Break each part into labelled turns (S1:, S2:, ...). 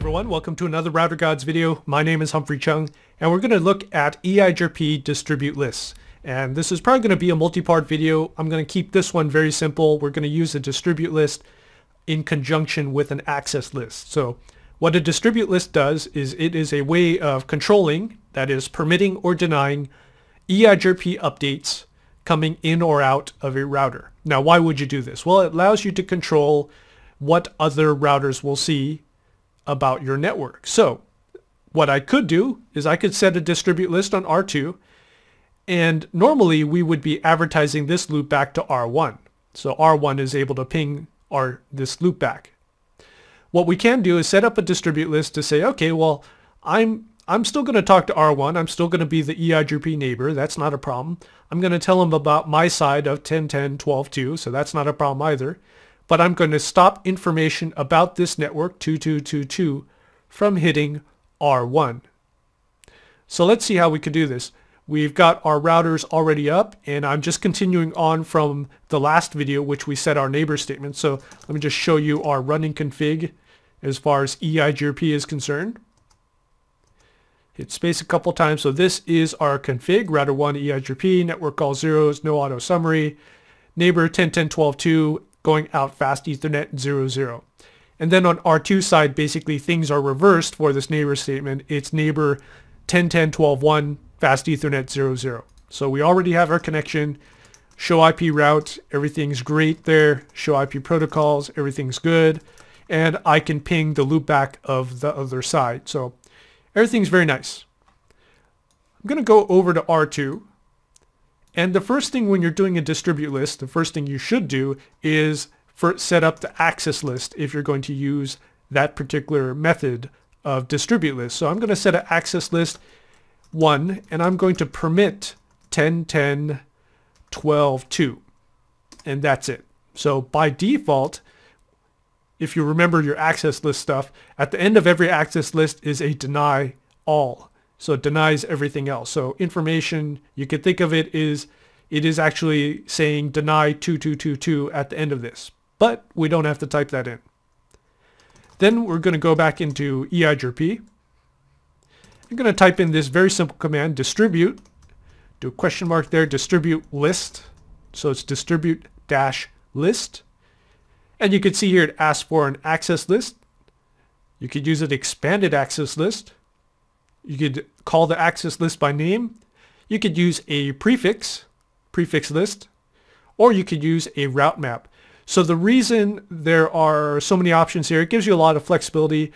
S1: everyone, welcome to another Router Gods video. My name is Humphrey Cheung and we're going to look at EIGRP distribute lists. And this is probably going to be a multi-part video. I'm going to keep this one very simple. We're going to use a distribute list in conjunction with an access list. So what a distribute list does is it is a way of controlling, that is permitting or denying EIGRP updates coming in or out of a router. Now why would you do this? Well it allows you to control what other routers will see about your network. So what I could do is I could set a distribute list on R2 and normally we would be advertising this loop back to R1. So R1 is able to ping our this loop back. What we can do is set up a distribute list to say, okay, well, I'm I'm still going to talk to R1. I'm still going to be the EIGRP neighbor. That's not a problem. I'm going to tell him about my side of 10.10.12.2, so that's not a problem either but I'm going to stop information about this network 2222 from hitting R1. So let's see how we can do this. We've got our routers already up and I'm just continuing on from the last video which we set our neighbor statement. So let me just show you our running config as far as EIGRP is concerned. Hit space a couple times. So this is our config, router 1 EIGRP, network all zeros, no auto summary, neighbor 10.10.12.2, going out fast Ethernet 00. And then on R2 side, basically things are reversed for this neighbor statement. It's neighbor 10.10.12.1 fast Ethernet 00. So we already have our connection. Show IP route, everything's great there. Show IP protocols, everything's good. And I can ping the loopback of the other side. So everything's very nice. I'm going to go over to R2 and the first thing when you're doing a distribute list, the first thing you should do is set up the access list if you're going to use that particular method of distribute list. So I'm going to set an access list 1 and I'm going to permit 10, 10, 12, 2 and that's it. So by default, if you remember your access list stuff, at the end of every access list is a deny all. So it denies everything else. So information, you could think of it is, it is actually saying deny 2222 at the end of this, but we don't have to type that in. Then we're going to go back into EIGRP. I'm going to type in this very simple command, distribute, do a question mark there, distribute list. So it's distribute dash list. And you can see here it asks for an access list. You could use an expanded access list. You could call the access list by name. You could use a prefix, prefix list, or you could use a route map. So the reason there are so many options here, it gives you a lot of flexibility.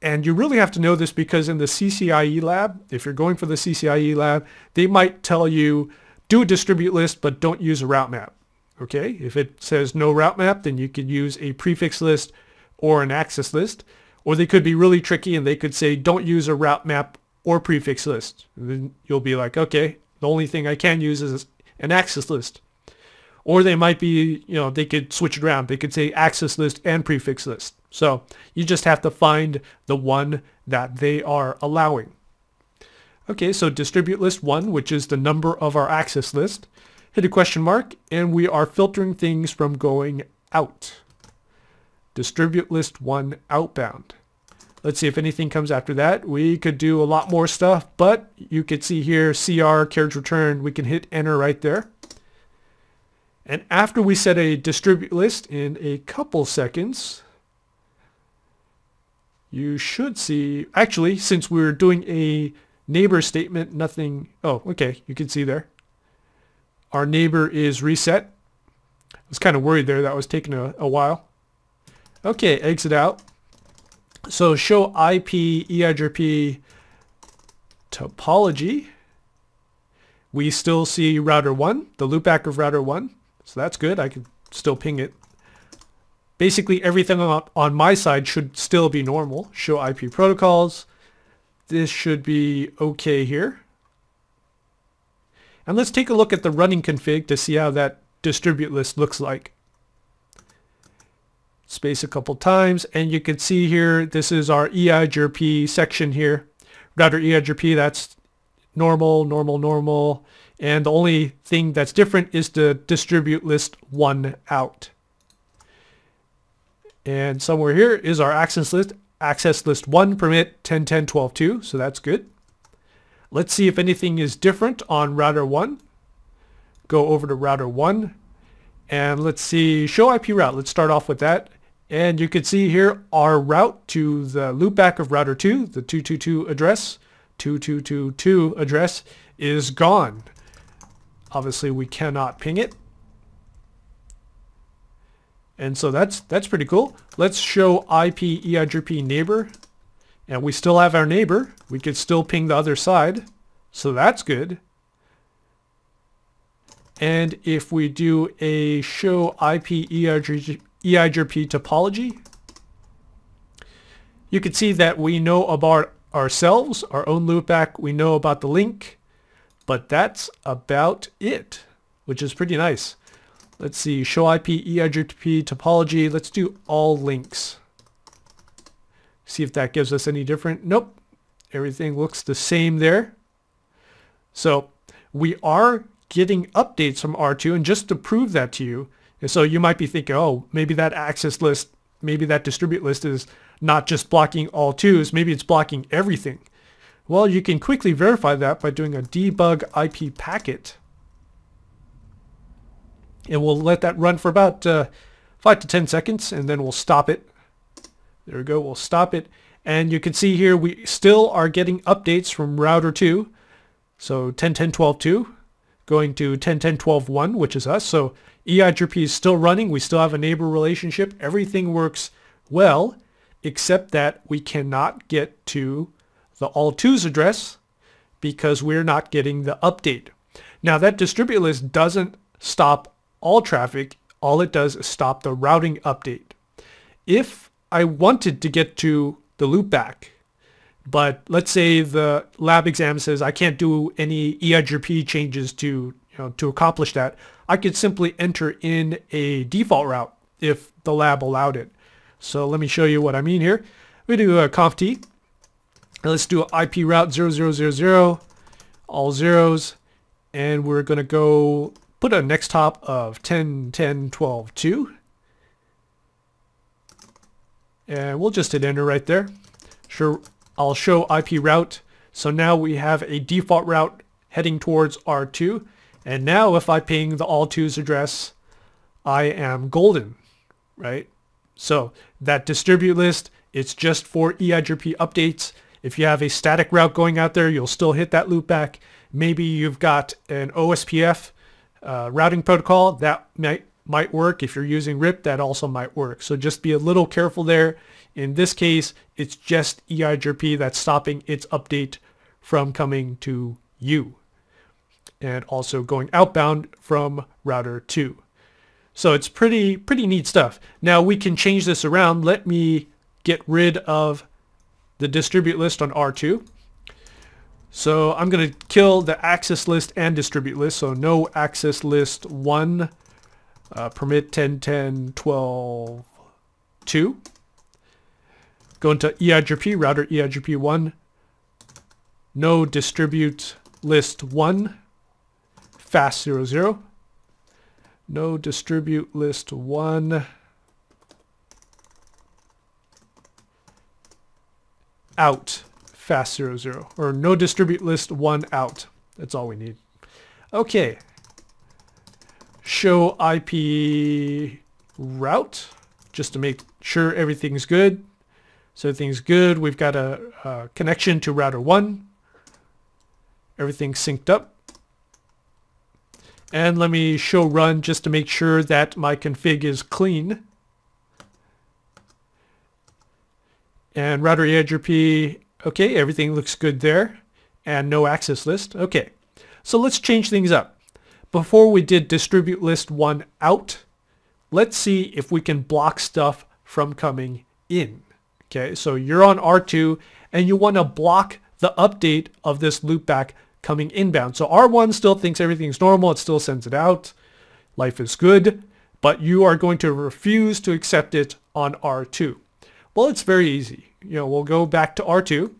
S1: And you really have to know this because in the CCIE lab, if you're going for the CCIE lab, they might tell you do a distribute list, but don't use a route map. Okay, if it says no route map, then you could use a prefix list or an access list. Or they could be really tricky and they could say, don't use a route map or prefix list. And then you'll be like, okay, the only thing I can use is an access list. Or they might be, you know, they could switch it around. They could say access list and prefix list. So you just have to find the one that they are allowing. Okay, so distribute list one, which is the number of our access list. Hit a question mark, and we are filtering things from going out. Distribute list one outbound. Let's see if anything comes after that. We could do a lot more stuff, but you could see here CR, carriage return. We can hit enter right there. And after we set a distribute list in a couple seconds, you should see, actually, since we're doing a neighbor statement, nothing, oh, okay, you can see there. Our neighbor is reset. I was kind of worried there that was taking a, a while. Okay, exit out. So show IP EIGRP topology. We still see router 1, the loopback of router 1. So that's good. I can still ping it. Basically everything on my side should still be normal. Show IP protocols. This should be okay here. And let's take a look at the running config to see how that distribute list looks like space a couple times and you can see here this is our EIGRP section here router EIGRP that's normal normal normal and the only thing that's different is the distribute list one out and somewhere here is our access list access list 1 permit 10.10.12.2, so that's good. Let's see if anything is different on router 1. Go over to router 1 and let's see show IP route. Let's start off with that. And you can see here our route to the loopback of router 2, the 222 address, 2222 address is gone. Obviously we cannot ping it. And so that's that's pretty cool. Let's show IP EIGRP neighbor. And we still have our neighbor. We could still ping the other side. So that's good. And if we do a show IP EIGRP, EIGRP topology, you can see that we know about ourselves, our own loopback. We know about the link, but that's about it, which is pretty nice. Let's see, show IP, EIGRP topology. Let's do all links. See if that gives us any different. Nope. Everything looks the same there. So we are getting updates from R2 and just to prove that to you, and so you might be thinking, oh, maybe that access list, maybe that distribute list is not just blocking all twos, maybe it's blocking everything. Well, you can quickly verify that by doing a debug IP packet and we'll let that run for about uh, 5 to 10 seconds and then we'll stop it. There we go, we'll stop it. And you can see here we still are getting updates from router 2. So 10.10.12.2 going to 10.10.12.1, which is us. So EIGRP is still running. We still have a neighbor relationship. Everything works well, except that we cannot get to the all twos address because we're not getting the update. Now that distribute list doesn't stop all traffic, all it does is stop the routing update. If I wanted to get to the loopback, but let's say the lab exam says I can't do any EIGRP changes to, you know, to accomplish that, I could simply enter in a default route if the lab allowed it. So let me show you what I mean here. We do a conft. Let's do IP route 0000, all zeros, and we're going to go put a next hop of 10, 10, 12, 2. And we'll just hit enter right there. Sure, I'll show IP route. So now we have a default route heading towards R2. And now if I ping the all twos address, I am golden, right? So that distribute list, it's just for EIGRP updates. If you have a static route going out there, you'll still hit that loopback. Maybe you've got an OSPF uh, routing protocol, that might, might work. If you're using RIP, that also might work. So just be a little careful there. In this case, it's just EIGRP that's stopping its update from coming to you and also going outbound from router 2. So it's pretty pretty neat stuff. Now we can change this around. Let me get rid of the distribute list on R2. So I'm going to kill the access list and distribute list. So no access list 1, uh, permit 10, 10, 12, 2. Go into EIGRP, router EIGRP 1. No distribute list 1, fast 00. 0. No distribute list 1. Out fast 00, 0 or no distribute list 1 out. That's all we need. Okay. Show IP route just to make sure everything's good. So everything's good. We've got a, a connection to router 1. Everything's synced up. And let me show run just to make sure that my config is clean. And router EIGRP Okay, everything looks good there. And no access list. Okay, so let's change things up. Before we did distribute list 1 out, let's see if we can block stuff from coming in. Okay, so you're on R2 and you want to block the update of this loopback coming inbound. So R1 still thinks everything's normal. It still sends it out. Life is good. But you are going to refuse to accept it on R2. Well, it's very easy you know, we'll go back to R2.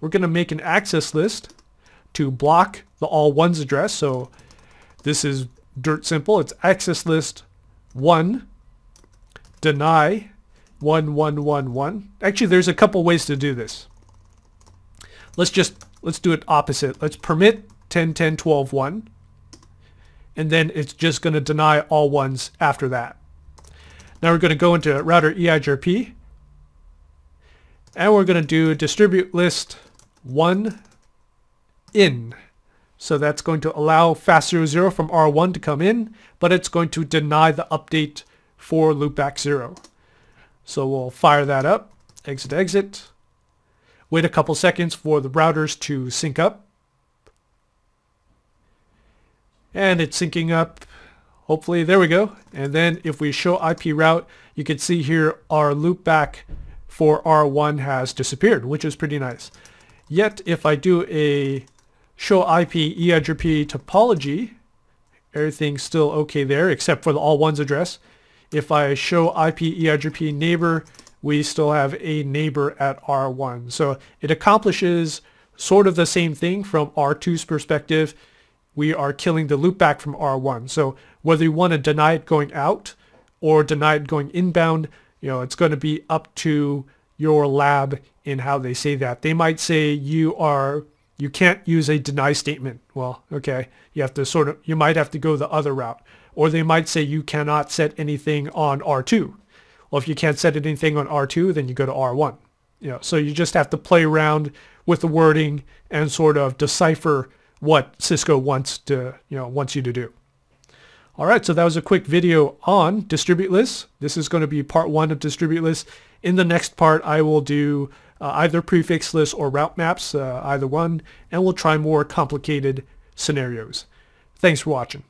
S1: We're going to make an access list to block the all ones address. So this is dirt simple. It's access list one deny 1111. Actually, there's a couple ways to do this. Let's just, let's do it opposite. Let's permit 10, 10, 12, 1. And then it's just going to deny all ones after that. Now we're going to go into router EIGRP. And we're going to do distribute list 1 in. So that's going to allow fast00 from R1 to come in, but it's going to deny the update for loopback 0. So we'll fire that up, exit, exit. Wait a couple seconds for the routers to sync up. And it's syncing up. Hopefully, there we go. And then if we show IP route, you can see here our loopback for R1 has disappeared, which is pretty nice. Yet, if I do a show IP EIGRP topology, everything's still okay there except for the all ones address. If I show IP EIGRP neighbor, we still have a neighbor at R1. So it accomplishes sort of the same thing from R2's perspective. We are killing the loopback from R1. So whether you want to deny it going out or deny it going inbound, you know, it's going to be up to your lab in how they say that. They might say you are you can't use a deny statement. Well, okay, you have to sort of, you might have to go the other route. Or they might say you cannot set anything on R2. Well, if you can't set anything on R2, then you go to R1. You know, so you just have to play around with the wording and sort of decipher what Cisco wants to, you know, wants you to do. All right, so that was a quick video on distribute lists. This is going to be part one of distribute lists. In the next part, I will do uh, either prefix lists or route maps, uh, either one, and we'll try more complicated scenarios. Thanks for watching.